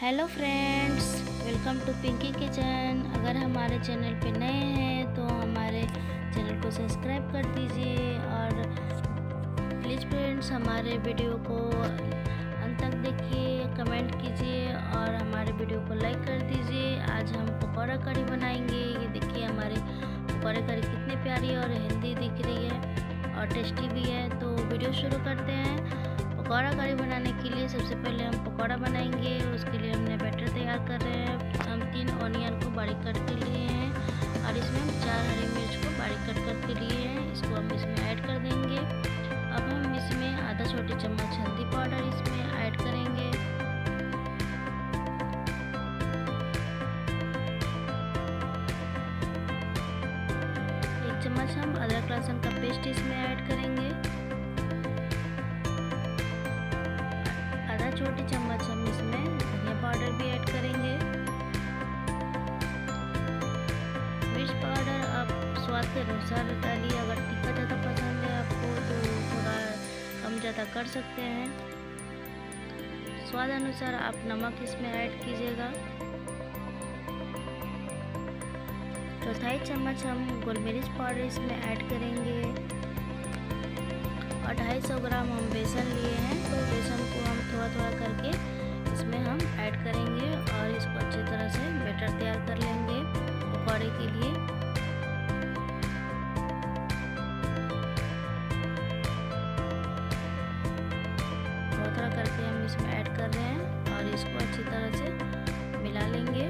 Hello friends welcome to Pinky kitchen अगर हमारे channel पे नए हैं तो हमारे चैनल को सब्सक्राइब कर दीजिए और प्लीज़ फ्रेंड्स हमारे वीडियो को अंत तक देखिए कमेंट कीजिए और हमारे वीडियो को लाइक कर दीजिए। आज हम पकौड़ा कड़ी बनाएँगे। ये देखिए, हमारी पकौड़ा कड़ी कितनी प्यारी और हेल्दी दिख रही है और टेस्टी भी है। तो वीडियो शुरू करते हैं। पकौड़ा करी बनाने के लिए सबसे पहले हम पकौड़ा बनाएँगे, उसके लिए हमने बैटर तैयार कर रहे हैं। हम तीन ऑनियन को बारीक कट के लिए हैं और इसमें हम चार हरी मिर्च को बारीक कट करके लिए हैं। इसको हम इसमें ऐड कर देंगे। अब हम इसमें आधा छोटी चम्मच हल्दी पाउडर इसमें ऐड करेंगे। एक चम्मच हम अदरक लहसुन का पेस्ट इसमें ऐड करेंगे। छोटी चम्मच हम इसमें धनिया पाउडर भी ऐड करेंगे। मिर्च पाउडर आप स्वाद के अनुसार डालिए, अगर तीखा ज़्यादा पसंद है आपको तो थोड़ा कम ज़्यादा कर सकते हैं। स्वाद अनुसार आप नमक इसमें ऐड कीजिएगा। चौथाई चम्मच हम गोल मिर्च पाउडर इसमें ऐड करेंगे। और 250 ग्राम हम बेसन लिए हैं। तो बेसन को हम थोड़ा थोड़ा करके इसमें हम ऐड करेंगे और इसको अच्छी तरह से बैटर तैयार कर लेंगे पकौड़े के लिए। थोड़ा थोड़ा करके हम इसमें ऐड कर रहे हैं और इसको अच्छी तरह से मिला लेंगे।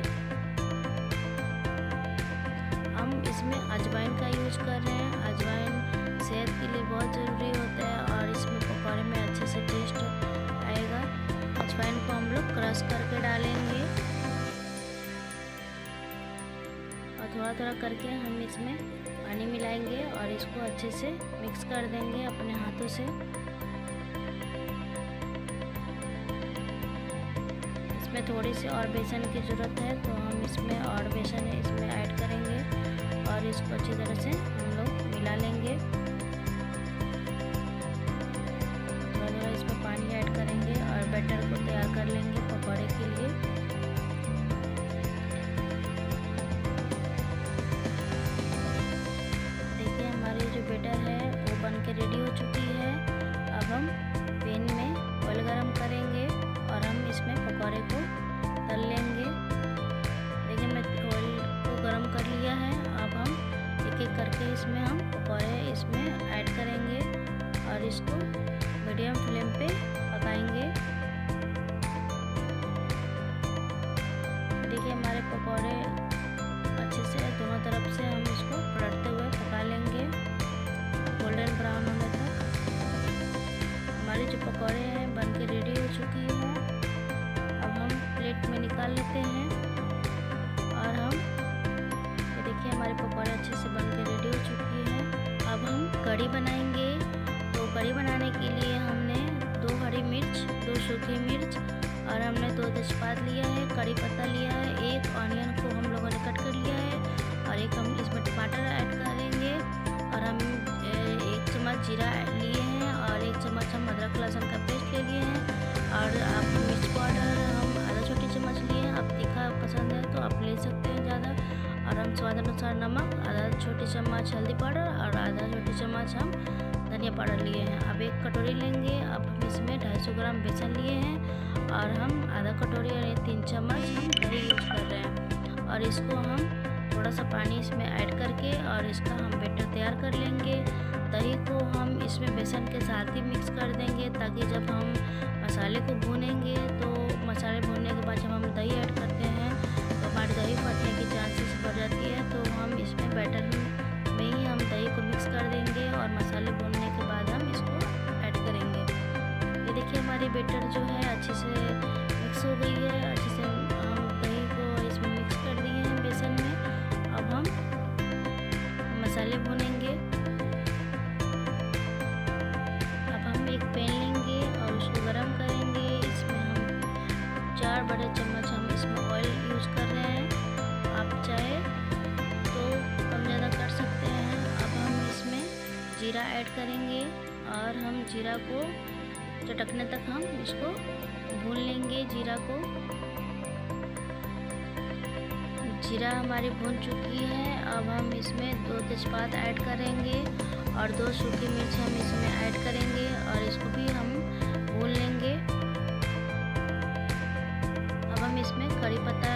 हम इसमें अजवाइन का यूज़ कर रहे हैं। अजवाइन सेहत के लिए बहुत ज़रूरी होता है और इसमें पकौड़े में अच्छे से टेस्ट आएगा। अजवाइन को हम लोग क्रश करके डालेंगे। और थोड़ा थोड़ा करके हम इसमें पानी मिलाएँगे और इसको अच्छे से मिक्स कर देंगे अपने हाथों से। इसमें थोड़ी सी और बेसन की ज़रूरत है तो हम इसमें और बेसन इसमें ऐड करेंगे और इसको अच्छी तरह से हम लोग मिला लेंगे। करके इसमें हम पकौड़े इसमें ऐड करेंगे और इसको मीडियम फ्लेम पे पकाएँगे। कढ़ी बनाएँगे। तो कड़ी बनाने के लिए हमने दो हरी मिर्च, दो सूखी मिर्च और हमने दो तेजपात लिया है कड़ी पत्ता लिया है, एक ऑनियन को हम लोगों ने कट कर लिया है और एक हम इसमें टमाटर ऐड करेंगे और हम एक चम्मच जीरा लिए हैं और एक चम्मच हम अदरक, लहसुन का पेस्ट ले लिए हैं और आप मिर्च पाउडर, हम आधा छोटी चम्मच लिए हैं, आप तीखा पसंद है तो आप ले सकते हैं। हम स्वाद अनुसार नमक, आधा छोटी चम्मच हल्दी पाउडर और आधा छोटी चम्मच हम धनिया पाउडर लिए हैं। अब एक कटोरी लेंगे। अब हम इसमें ढाई सौ ग्राम बेसन लिए हैं और हम आधा कटोरी यानी तीन चम्मच हम दही यूज़ कर रहे हैं। और इसको हम थोड़ा सा पानी इसमें ऐड करके और इसका हम बैटर तैयार कर लेंगे। दही को हम इसमें बेसन के साथ ही मिक्स कर देंगे ताकि जब हम मसाले को भूनेंगे तो मसाले भूनने के बाद जब हम दही ऐड तो हमारी दही फटने की चांसेस बढ़ जाती है तो हम इसमें बैटर में ही हम दही को मिक्स कर देंगे और मसाले भूनने के बाद हम इसको ऐड करेंगे। ये देखिए हमारी बैटर जो है अच्छे से मिक्स हो गई है, अच्छे से हम दही को इसमें मिक्स कर दिए हैं बेसन में। अब हम मसाले भूनेंगे। अब हम एक पैन लेंगे और उसको गरम करेंगे। इसमें हम चार बड़े चम्मच हम इसमें ऑयल यूज़ कर रहे हैं। जीरा ऐड करेंगे और हम जीरा को चटकने तक हम इसको भून लेंगे जीरा को। जीरा हमारी भून चुकी है। अब हम इसमें दो तेज़पात ऐड करेंगे और दो सूखी मिर्च हम इसमें ऐड करेंगे और इसको भी हम भून लेंगे। अब हम इसमें कड़ी पत्ता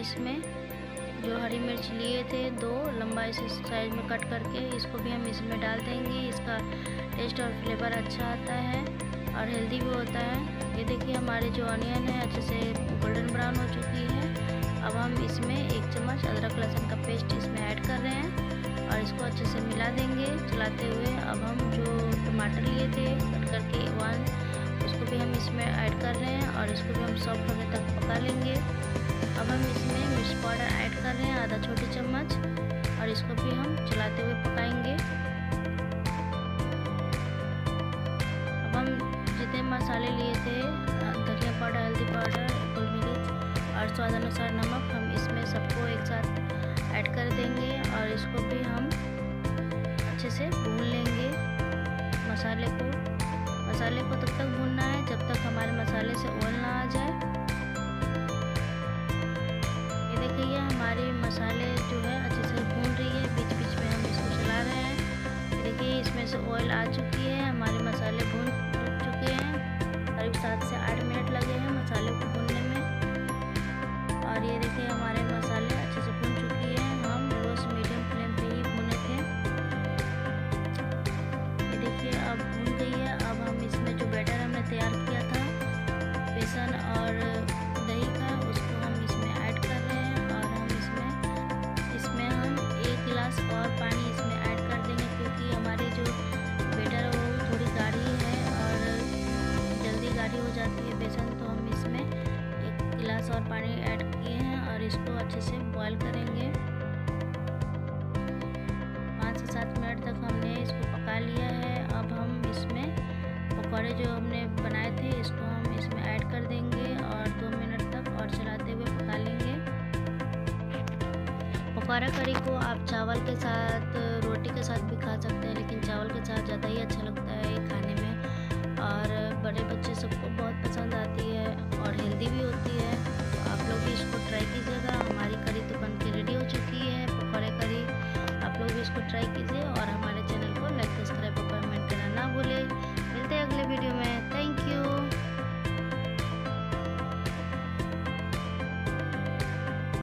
इसमें जो हरी मिर्च लिए थे, दो लंबा इस साइज़ में कट करके इसको भी हम इसमें डाल देंगे। इसका टेस्ट और फ्लेवर अच्छा आता है और हेल्दी भी होता है। ये देखिए, हमारे जो ऑनियन है, अच्छे से गोल्डन ब्राउन हो चुकी है। अब हम इसमें एक चम्मच अदरक लहसुन का पेस्ट इसमें ऐड कर रहे हैं और इसको अच्छे से मिला देंगे। चलाते हुए अब हम जो टमाटर लिए थे कट करके वन उसको भी हम इसमें ऐड कर रहे हैं और इसको भी हम सॉफ्ट होने तक पका लेंगे। अब हम इसमें मिर्च पाउडर ऐड कर रहे हैं, आधा छोटी चम्मच, और इसको भी हम चलाते हुए पकाएँगे। अब हम जितने मसाले लिए थे, धनिया पाउडर, हल्दी पाउडर गोल मिर्च और स्वाद अनुसार नमक, हम इसमें सबको एक साथ ऐड कर देंगे, और इसको भी हम अच्छे से भून लेंगे। मसाले को मसाले को तब तक भूनना है जब तक हमारे मसाले से ओल ना आ जाए। हमारे पानी ऐड किए हैं और इसको अच्छे से बॉईल करेंगे। पाँच से सात मिनट तक हमने इसको पका लिया है। अब हम इसमें पकौड़े जो हमने बनाए थे, इसको हम इसमें ऐड कर देंगे और दो मिनट तक और चलाते हुए पका लेंगे। पकौड़ा करी को आप चावल के साथ, रोटी के साथ भी खा सकते हैं, लेकिन चावल के साथ ज़्यादा ही अच्छा लगता है खाने में। और बड़े बच्चे सबको बहुत पसंद आती है और हेल्दी भी होती है। इसको ट्राई कीजिएगा